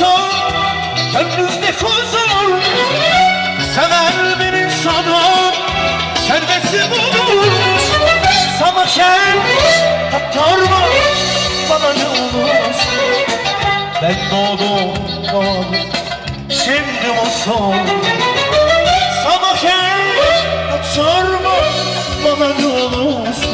Varsan Gönlümde huzur Sever bir insana Serveti bulur Sana kel Tatarma Bana ne olur Ben doğdum doğdum Şimdi o son Sana kel Tatarma Bana ne olursun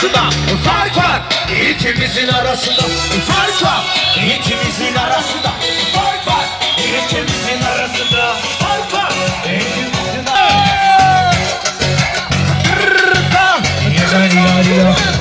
arasında fark var. İkimizin arasında fark var. İkimizin arasında fark var. İkimizin arasında fark var. İkimizin arasında Say, say, say, say.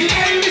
She gave